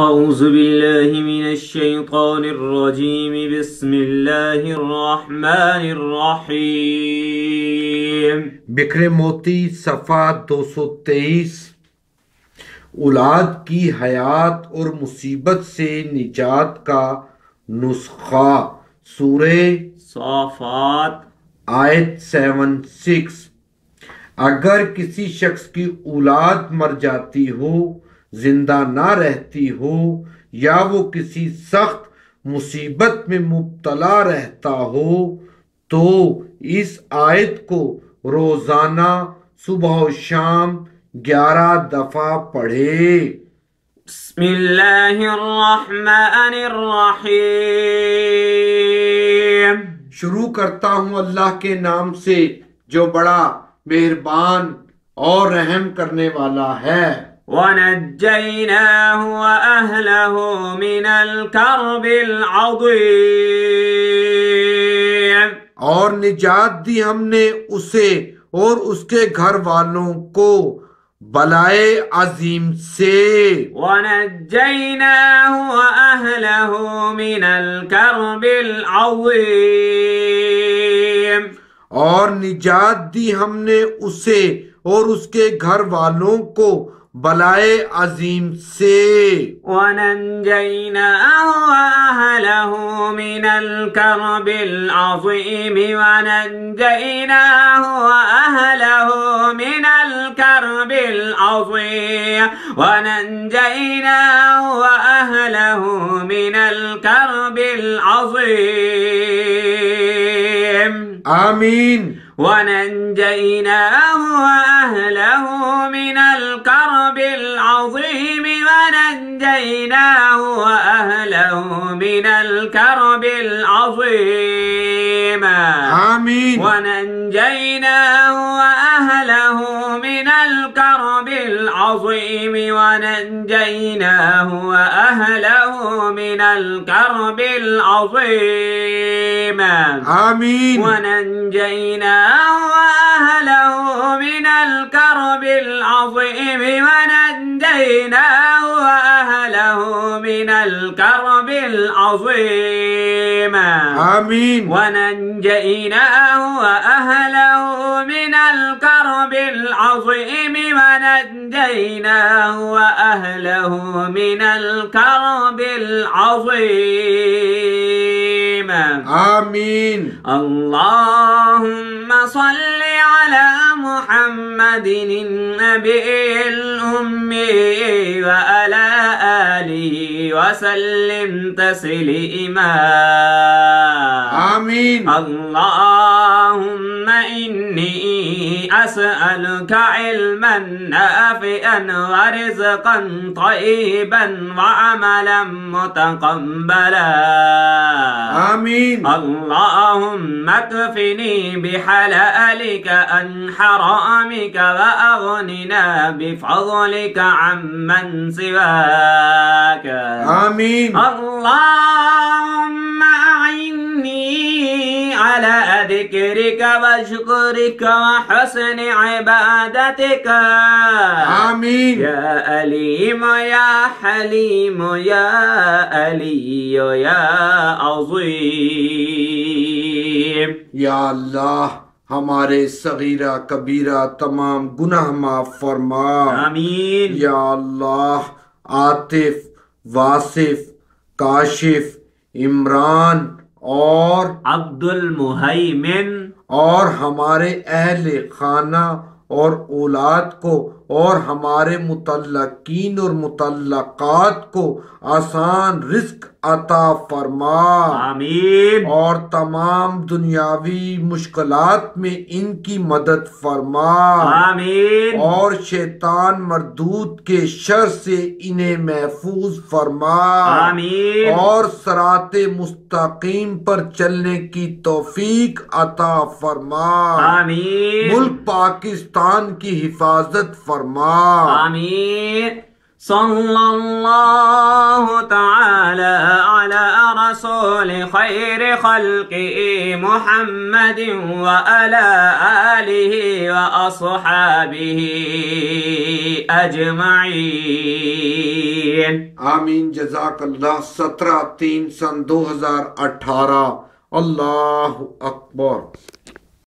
أعوذ بالله من الشيطان الرجيم. بسم الله الرحمن الرحيم. بکھرے موتی صفحہ دو سو تیئیس. اولاد کی حیات اور مصیبت سے نجات کا نسخہ سورہ صافات آیت سیون سکس اگر کسی شخص کی اولاد مر جاتی ہو زندہ نہ رہتی ہو یا وہ کسی سخت مصیبت میں مبتلا رہتا ہو تو اس آیت کو روزانہ صبح و شام گیارہ دفعہ پڑھے۔ بسم الله الرحمن الرحيم شروع کرتا ہوں اللہ کے نام سے جو بڑا مہربان اور رحم کرنے والا ہے۔ ونجيناه وأهله من الكرب العظيم. اور نجات دی ہم نے اسے اور اس کے گھر والوں کو بلائے عظیم سے۔ ونجيناه وأهله من الكرب العظيم. اور نجات دی ہم نے اسے اور اس کے گھر والوں کو بلائے عظیم سے۔ ونجيناه وأهله من الكرب العظيم ونجيناه وأهله من الكرب العظيم ونجيناه وأهله من الكرب العظيم آمین۔ ونجيناه وأهله من الكرب العظيم. آمین ونجيناه وأهله من الكرب العظيم. ونجيناه وأهله من الكرب العظيم. آمین ونجيناه وأهله من الكرب العظيم. ونجيناه وأهله من الكرب العظيم. آمین ونجيناه وأهله من الكرب العظيم. ونجيناه وأهله من الكرب العظيم. آمین اللهم صل على محمد النبي الأمي وعلى آله وسلم تسليما. آمین اللهم إني أسألك علما نافعا ورزقا طيبا وعملا متقبلا. آمین اللهم اكفني بحلالك عن حرامك وأغننا بفضلك عمن سواك. آمین اللهم ذكرك وشكرك وحسن عبادتك آمین. يا أليم يا حليم يا ألي يا عظيم یا اللہ ہمارے صغیرہ کبیرہ تمام گناہ معاف فرما. آمین. یا اللہ عاطف واصف کاشف عمران اور عبد المہیمن اور ہمارے اہل خانہ اور اولاد کو اور ہمارے متعلقین اور متعلقات کو آسان رزق عطا فرما۔ آمین۔ اور تمام دنیاوی مشکلات میں ان کی مدد فرما۔ آمین۔ اور شیطان مردود کے شر سے انہیں محفوظ فرما۔ آمین۔ اور سرات مستقیم پر چلنے کی توفیق عطا فرما۔ آمین۔ ملک پاکستان کی حفاظت فرما۔ آمین۔ صلی اللہ تعالی علی رسول لخير خلق محمد وعلى آله وأصحابه أجمعين آمین۔ جزاک اللہ۔ سترہ تین سن دو ہزار اٹھارہ۔ اللہ اکبر۔